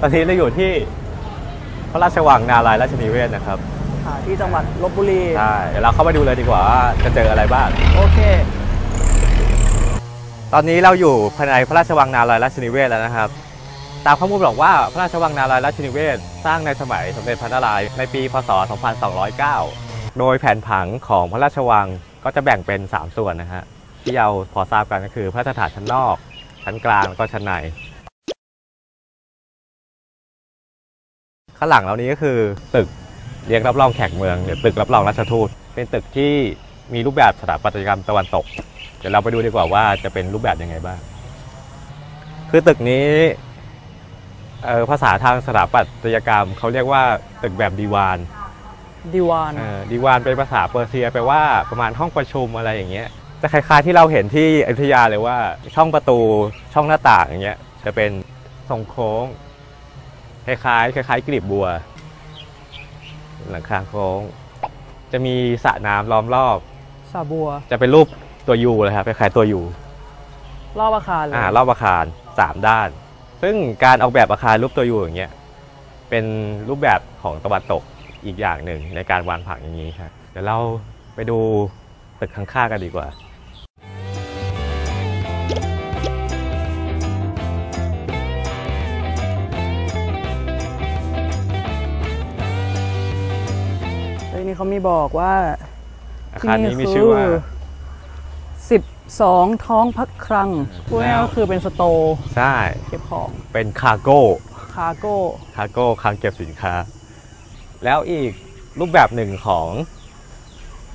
ตอนนี้เราอยู่ที่พระราชวังนารายณ์ราชนิเวศนะครับค่ะที่จังหวัดลบบุรี ใช่เดี๋ยวเราเข้าไปดูเลยดีกว่าว่าจะเจออะไรบ้าง โอเค ตอนนี้เราอยู่ภายในพระราชวังนารายณ์ราชนิเวศแล้วนะครับ ตามข้อมูลบอกว่าพระราชวังนารายณ์ราชนิเวศ สร้างในสมัยสมเด็จพระนารายณ์ในปีพศ 2209 โดยแผนผังของพระราชวังก็จะแบ่งเป็น 3 ส่วนนะฮะที่เราพอทราบกันก็คือพระราชฐานชั้นนอก ชั้นกลางแล้วก็ชั้นใน ข้างหลังเรานี้ก็คือตึกเรียงรับรองแขกเมืองหรือตึกรับรองราชทูต เป็นตึกที่มีรูปแบบสถาปัตยกรรมตะวันตก เดี๋ยวเราไปดูดีกว่าว่าจะเป็นรูปแบบยังไงบ้าง คือตึกนี้เอ่อภาษาทางสถาปัตยกรรมเขาเรียกว่าตึกแบบดีวานดีวานเอ่อดีวานเป็นภาษาเปอร์เซียแปลว่าประมาณห้องประชุมอะไรอย่างเงี้ยจะคล้ายๆที่เราเห็นที่อยุธยาเลยว่าช่องประตูช่องหน้าต่างอย่างเงี้ยจะเป็นทรงโค้ง คล้ายๆคล้ายๆกลีบบัว หลังคาโค้ง จะมีสระน้ำล้อมรอบซาบัว จะเป็นรูปตัวยูเลยครับคล้ายๆตัวยูรอบอาคารเลยอ่ารอบอาคาร3ด้าน ซึ่งการออกแบบอาคารรูปตัวยูอย่างเงี้ยเป็นรูปแบบของตะวันตกอีกอย่างหนึ่งในการวางผังอย่างนี้ครับเดี๋ยวเราไปดูตึกข้างๆกันดีกว่า นี่เขามีบอกว่าอาคารนี้มีชื่อว่าสิบสองท้องพักครังพูดง่ายๆแล้วก็คือเป็นสโตร์ใช่เก็บของเป็นคาร์โก้cargo cargo คลังเก็บสินค้า แล้วอีกรูปแบบหนึ่งของ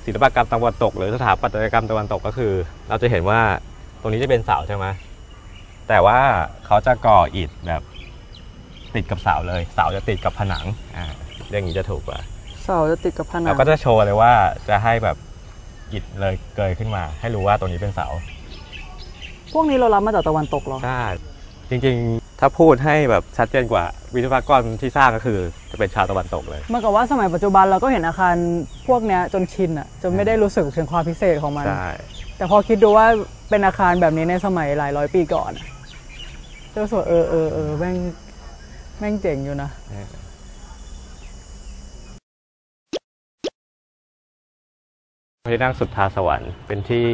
ศิลปกรรมตะวันตก หรือสถาปัตยกรรมตะวันตกก็คือ เราจะเห็นว่าตรงนี้จะเป็นเสาใช่ไหมแต่ว่าเขาจะก่ออิฐแบบติดกับเสาเลย เสาจะติดกับผนังอ่าเรื่องนี้จะถูกกว่า เสาจะติดกับผนัง เราก็จะโชว์เลยว่าจะให้แบบอิฐเลยเกยขึ้นมา ให้รู้ว่าตรงนี้เป็นเสาพวกนี้เรารับมาจากตะวันตกเหรอ ใช่จริงๆ ถ้าพูดให้แบบชัดเจนกว่าวิศวกรที่สร้างก็คือจะเป็นชาวตะวันตกเลยเมื่อกับว่าสมัยปัจจุบันเราก็เห็นอาคารพวกเนี้ยจนชินอะจนไม่ได้รู้สึกถึงความพิเศษของมัน ใช่แต่พอคิดดูว่าเป็นอาคารแบบนี้ในสมัยหลายร้อยปีก่อนอะจะรู้สึกว่าเออเออเออแม่งแม่งเจ๋งอยู่นะ พระ ที่นั่งสุทธาสวรรค์เป็นที่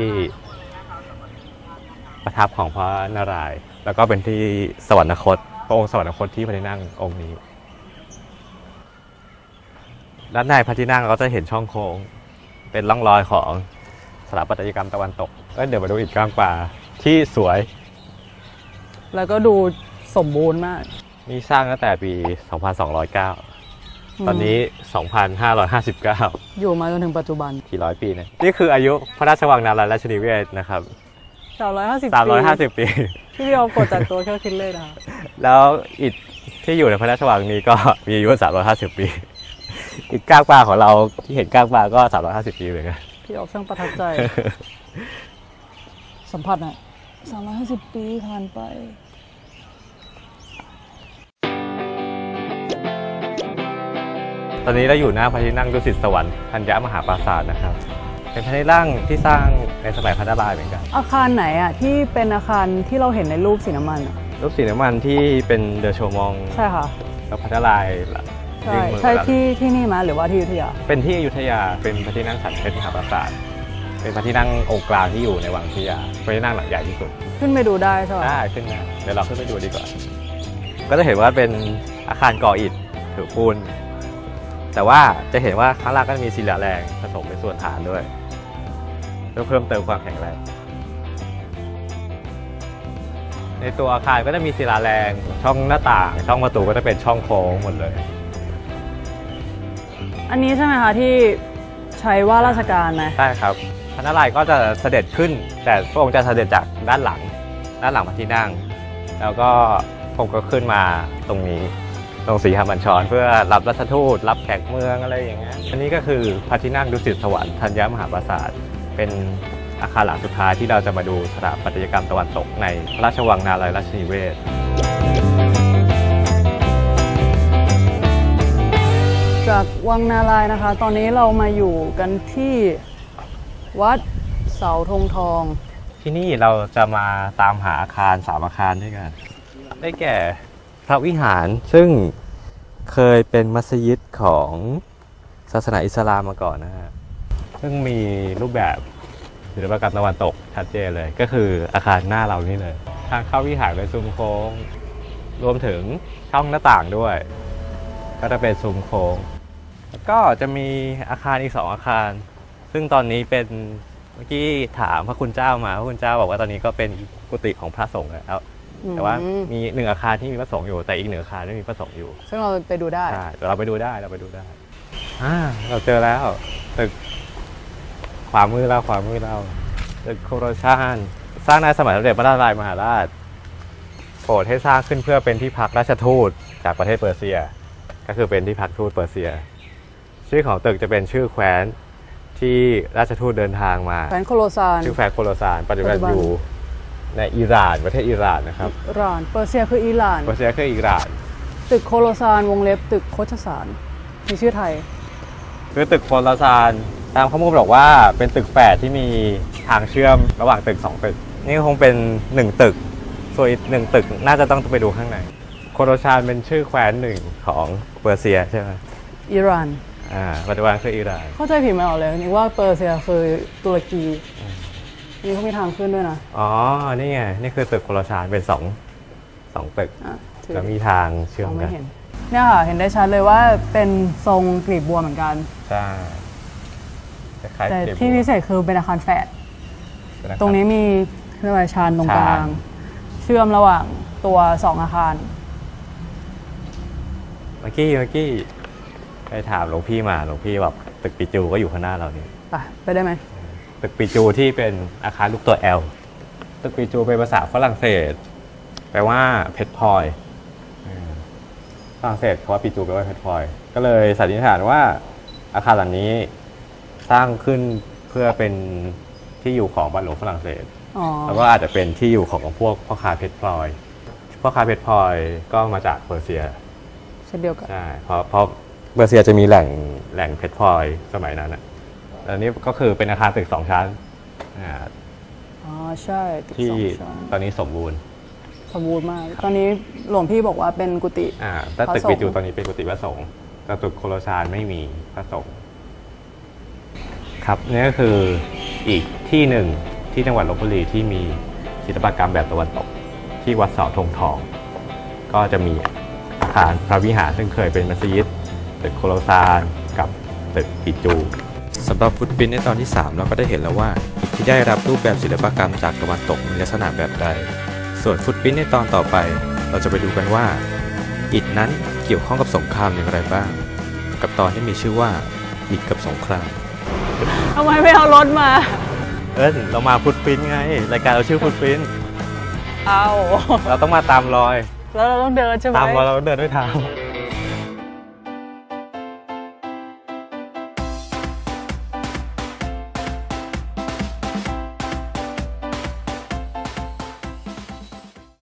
ประทับของพระนารายณ์แล้วก็เป็นที่สวรรคตพระองค์สวรรคตที่พระที่นั่งองค์นี้ ด้านในพระที่นั่งเราจะเห็นช่องโค้ง เป็นร่องรอยของสถาปัตยกรรมตะวันตกเอ้ยเดี๋ยวมาดูอีกกลางป่าที่สวย แล้วก็ดูสมบูรณ์มาก นี่สร้างตั้งแต่ปี 2209 ตอนนี้ 2,559 อยู่มาจนถึงปัจจุบัน กี่ร้อยปีนะนี่คืออายุพระราชวังนารายณ์ราชนิเวศนะครับ 350 350 ปี ที่พี่เอากดจากตัวเครื่องคิดเลขนะคะแล้วอิฐที่อยู่ในพระราชวังนี้ก็มีอายุ 350 ปี อีกก้างปลาของเราที่เห็นก้างปลาก็ 350 ปีเหมือนกัน พี่ออกช่างประทับใจ สัมผัสน่ะ350 ปีผ่านไป ตอนนี้เราอยู่หน้าพระที่นั่งดุสิตสวรรค์ธัญญมหาปราสาทนะครับ เป็นพระที่นั่งที่สร้างในสมัยพระนารายณ์เหมือนกัน อาคารไหนอะที่เป็นอาคารที่เราเห็นในรูปสีน้ำมันอะรูปสีน้ำมันที่เป็นเดอะโชมองใช่ค่ะ กับพระนารายณ์ใช่ยื่นมือใช่รับที่ที่นี่มาหรือว่าที่อยุธยาเป็นที่อยุธยาเป็นพระที่นั่งสันเพชรมหาปราสาทเป็นพระที่นั่งองค์กลางที่อยู่ในวังอยุธยาพระที่นั่งหลังใหญ่ที่สุด ขึ้นไปดูได้ใช่ไหมได้ขึ้นนะเดี๋ยวเราขึ้นไปดูดีกว่า ก็จะเห็นว่าเป็นอาคารก่ออิฐถือปูน แต่ว่าจะเห็นว่าข้างล่างก็จะมีศิลาแรงผสมเป็นส่วนฐานด้วยเพื่อเพิ่มเติมความแข็งแรง ในตัวอาคารก็จะมีศิลาแรงช่องหน้าต่าง ช่องประตูก็จะเป็นช่องโค้งหมดเลย อันนี้ใช่ไหมคะที่ใช้ว่าราชการไหมใช่ครับพระนารายณ์ก็จะเสด็จขึ้น แต่พระองค์จะเสด็จจากด้านหลัง ด้านหลังพระที่นั่ง แล้วก็พระองค์ก็ขึ้นมาตรงนี้ ตรงสีหบัญชร เพื่อรับรัชทูต รับแขกเมืองอะไรอย่างเงี้ยอันนี้ก็คือพระที่นั่งดุสิตสวรรค์ธัญญมหาปราสาทเป็นอาคารหลังสุดท้ายที่เราจะมาดูสถาปัตยกรรมตะวันตกในพระราชวังนารายณ์ราชนิเวศจากวังนารายณ์นะคะ ตอนนี้เรามาอยู่กันที่วัดเสาธงทอง ที่นี่เราจะมาตามหาอาคารสามอาคารด้วยกัน ได้แก่ พระวิหารซึ่งเคยเป็นมัสยิดของศาสนาอิสลามมาก่อนนะฮะซึ่งมีรูปแบบศิลปกรรมตะวันตกชัดเจนเลยก็คืออาคารหน้าเรานี่เลย ทางเข้าวิหารเป็นซุ้มโค้ง รวมถึงช่องหน้าต่างด้วย ก็จะเป็นซุ้มโค้ง แล้วก็จะมีอาคารอีกสองอาคาร ซึ่งตอนนี้เป็นเมื่อกี้ถามพระคุณเจ้ามาพระคุณเจ้าบอกว่าตอนนี้ก็เป็นกุฏิของพระสงฆ์แล้ว แต่ว่าอืมมีหนึ่งอาคารที่มีพระสงฆ์อยู่ แต่อีกหนึ่งอาคารไม่มีพระสงฆ์อยู่ ซึ่งเราไปดูได้ใช่เดี๋ยวเราไปดูได้เราไปดูได้อ่าเราเจอแล้วตึกขวามือเราขวามือเราตึกโคโรชานสร้างในสมัยสมเด็จพระนารายณ์มหาราชโปรดให้สร้างขึ้นเพื่อเป็นที่พักราชทูตจากประเทศเปอร์เซีย ก็คือเป็นที่พักทูตเปอร์เซีย ชื่อของตึกจะเป็นชื่อแคว้นที่ราชทูตเดินทางมาแฟนโคโลซานชื่อแคว้นโคโลซานปัจจุบันปัจจุบันอยู่ ในอิหร่านประเทศอิหร่านนะครับอิหร่านเปอร์เซียคืออิหร่านเปอร์เซียคืออิหร่าน ตึกโคโลซานวงเล็บตึกโคชสารมีชื่อไทย คือตึกโคลาซานตามข้อมูลบอกว่าเป็นตึกแฝดที่มีทางเชื่อมระหว่างตึกสองตึก นี่คงเป็นหนึ่งตึก ส่วนอีกหนึ่งตึกน่าจะต้องไปดูข้างใน โคโลซานเป็นชื่อแคว้นหนึ่งของเปอร์เซียใช่ไหมอิหร่านอ่าปัจจุบันคืออิหร่านเข้าใจผิดมาหรอกเลยนึกว่าเปอร์เซียคือตุรกี นี่เขามีทางขึ้นด้วยนะ อ๋อ นี่ไง นี่คือตึกโคโลซานเป็นสองสองตึกอะถือ แล้วมีทางเชื่อมมองกัไม่น เห็น เนี่ยค่ะ เห็นได้ชัดเลยว่าเป็นทรงกลีบบัวเหมือนกัน ใช่คล้ายๆแต่เทปที่พิเศษคือเป็นอาคารแฝด นะครับตรงนี้มีเรียกว่าชานตรงกลางชานเชื่อมระหว่างตัวสองอาคาร เมื่อกี้เมื่อกี้ไปถามหลวงพี่มาหลวงพี่แบบตึกปิจูก็อยู่ข้างหน้าเรานี่ ไปไปได้ไหม ตึกปีจูที่เป็นอาคารลูกตัว L ตึกปีจูเป็นภาษาฝรั่งเศส แปลว่าเพชรพลอยอืมฝรั่งเศสคำว่าปีจูแปลว่าเพชรพลอย ก็เลยสันนิษฐานว่าอาคารหลังนี้สร้างขึ้นเพื่อเป็นที่อยู่ของบัลหลวงฝรั่งเศสอ๋อแล้วก็อาจจะเป็นที่อยู่ของพวกพ่อค้าเพชรพลอยพ่อค้าเพชรพลอยก็มาจากเปอร์เซียเช่นเดียวกันใช่เพราะเพราะเปอร์เซียจะมีแหล่งแหล่งเพชรพลอยสมัยนั้นอะ แล้วนี่ก็คือเป็นอาคารตึกสองชั้นอ่าอ๋อใช่ตึกที่สองชั้นตอนนี้สมบูรณ์สมบูรณ์มาก ตอนนี้หลวงพี่บอกว่าเป็นกุฏิ อ่าแต่ตึกพระสงฆ์ ปิจูตอนนี้เป็นกุฏิพระสงฆ์แต่ตึกโคโลซานไม่มีพระสงฆ์ครับนี่ก็คืออีกที่หนึ่งที่จังหวัดลบบุรีที่มีศิลปกรรมแบบตะวันตก ที่วัดเสาธงทอง ก็จะมีอาคารพระวิหารซึ่งเคยเป็นมัสยิดตึกโคโลซานกับตึกปิจู สำหรับฟุตปรินท์ในตอนที่ 3 เราก็ได้เห็นแล้วว่าอิฐที่ได้รับรูปแบบศิลปกรรมจากตะวันตกมีลักษณะแบบใด ส่วนฟุตปรินท์ในตอนต่อไป เราจะไปดูกันว่า อิฐนั้นเกี่ยวข้องกับสงครามอย่างไรบ้าง กับตอนที่มีชื่อว่าอิฐกับสงครามทำไมไม่เอารถมา เออเรามาฟุตปรินท์ไง รายการเราชื่อฟุตปรินท์เอาเราต้องมาตามรอย แล้วเราต้องเดินใช่ไหมตามรอยเราเดินด้วยเท้า